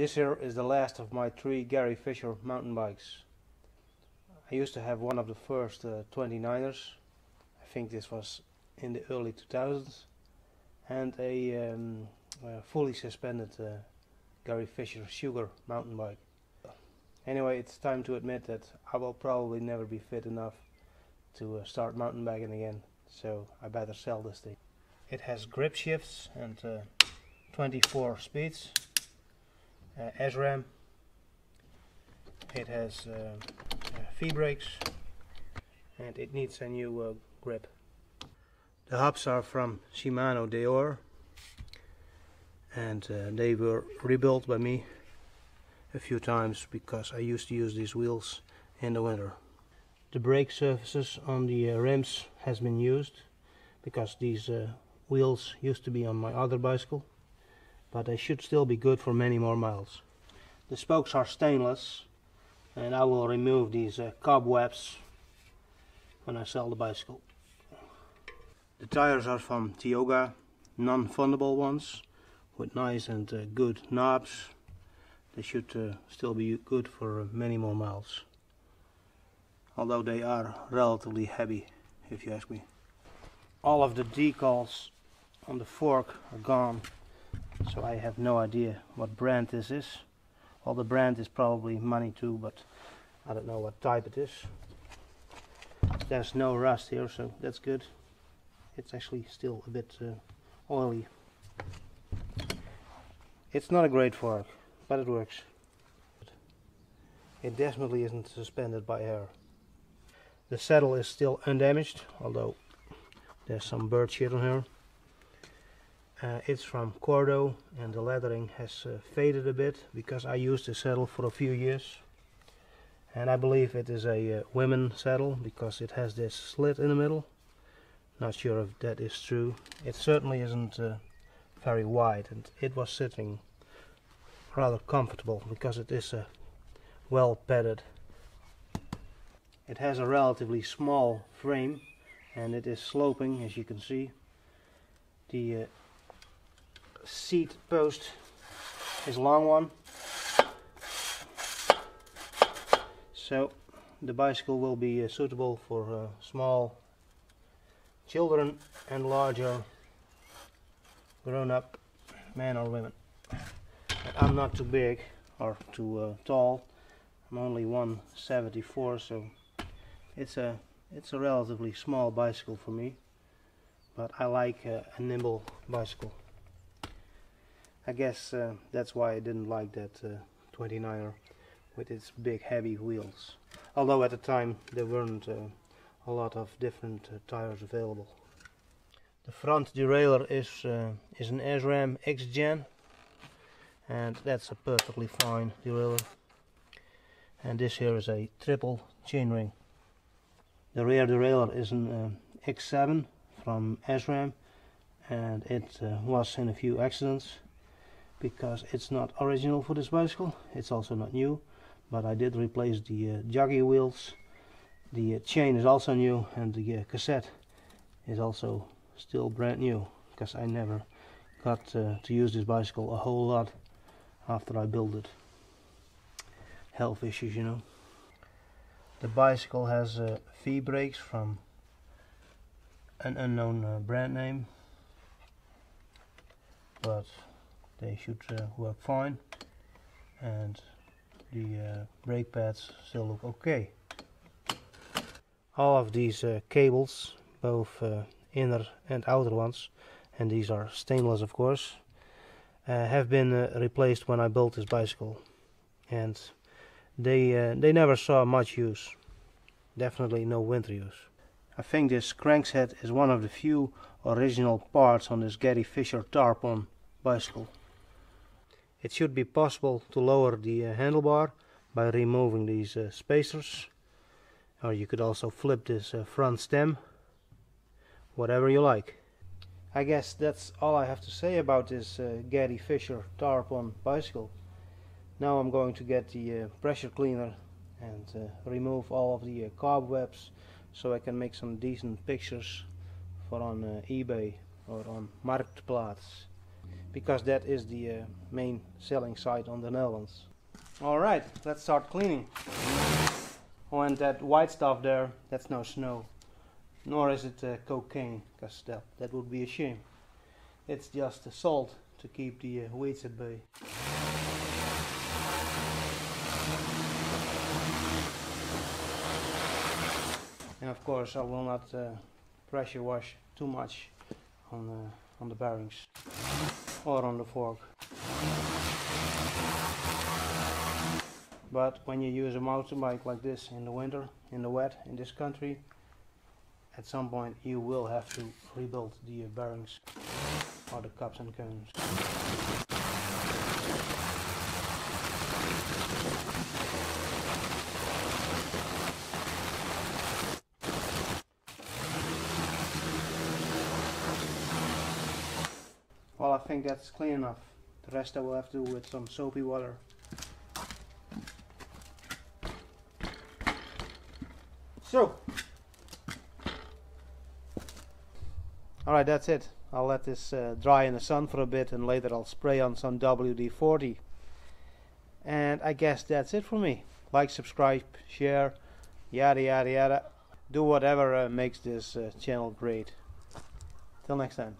This here is the last of my three Gary Fisher mountain bikes. I used to have one of the first uh, 29ers. I think this was in the early 2000s. And a um, uh, fully suspended uh, Gary Fisher Sugar mountain bike. Anyway, it's time to admit that I will probably never be fit enough to uh, start mountain biking again. So I better sell this thing. It has grip shifts and uh, 24 speeds uh, SRAM. It has uh, uh, V-brakes and it needs a new uh, grip. The hubs are from Shimano Deore and uh, they were rebuilt by me a few times because I used to use these wheels in the winter. The brake surfaces on the uh, rims has been used because these uh, wheels used to be on my other bicycle but they should still be good for many more miles. The spokes are stainless and I will remove these uh, cobwebs when I sell the bicycle. The tires are from Tioga, non-fundable ones with nice and uh, good knobs. They should uh, still be good for many more miles. Although they are relatively heavy if you ask me. All of the decals on the fork are gone so I have no idea what brand this is. Well the brand is probably Manitou but I don't know what type it is. There's no rust here so that's good. It's actually still a bit uh, oily. It's not a great fork but it works. It definitely isn't suspended by air. The saddle is still undamaged although there's some bird shit on here uh, it's from Cordo and the leathering has uh, faded a bit because I used the saddle for a few years. And I believe it is a uh, women saddle because it has this slit in the middle. Not sure if that is true. It certainly isn't uh, very wide and it was sitting rather comfortable because it is uh, well padded. It has a relatively small frame and it is sloping as you can see. The uh, seat post is a long one. So the bicycle will be uh, suitable for uh, small children and larger grown-up men or women. I'm not too big or too uh, tall. I'm only 174 so it's a it's a relatively small bicycle for me. But I like uh, a nimble bicycle I guess uh, that's why I didn't like that uh, 29er with its big heavy wheels. Although at the time there weren't uh, a lot of different uh, tires available. The front derailleur is, uh, is an SRAM X-Gen and that's a perfectly fine derailleur. And this here is a triple chainring. The rear derailleur is an uh, X7 from SRAM and it was in a few accidents because it's not original for this bicycle it's also not new but I did replace the uh, jockey wheels the uh, chain is also new and the uh, cassette is also still brand new because I never got uh, to use this bicycle a whole lot after I built it. Health issues you know. The bicycle has uh, V-brakes from an unknown uh, brand name but they should uh, work fine. And the uh, brake pads still look okay. All of these uh, cables, both inner and outer ones, and these are stainless of course, have been replaced when I built this bicycle. And they they never saw much use. Definitely no winter use. I think this crankset is one of the few original parts on this Gary Fisher Tarpon bicycle it should be possible to lower the uh, handlebar by removing these uh, spacers. Or you could also flip this uh, front stem. Whatever you like. I guess that's all I have to say about this uh, Gary Fisher Tarpon bicycle. Now I'm going to get the uh, pressure cleaner and uh, remove all of the cobwebs so I can make some decent pictures for on eBay or on Marktplaats because that is the uh, main selling site on the Netherlands. Alright, let's start cleaning. Oh, and that white stuff there, that's no snow. Nor is it uh, cocaine, because that, that would be a shame. It's just the salt to keep the uh, weeds at bay. And of course I will not uh, pressure wash too much on, uh, on the bearings or on the fork. But when you use a mountain bike like this in the winter, in the wet, in this country, at some point you will have to rebuild the bearings or the cups and cones. Think that's clean enough. The rest I will have to do with some soapy water. So, alright, that's it. I'll let this uh, dry in the sun for a bit and later I'll spray on some WD-40. And I guess that's it for me. Like, subscribe, share, yada yada yada. Do whatever uh, makes this uh, channel great. Till next time.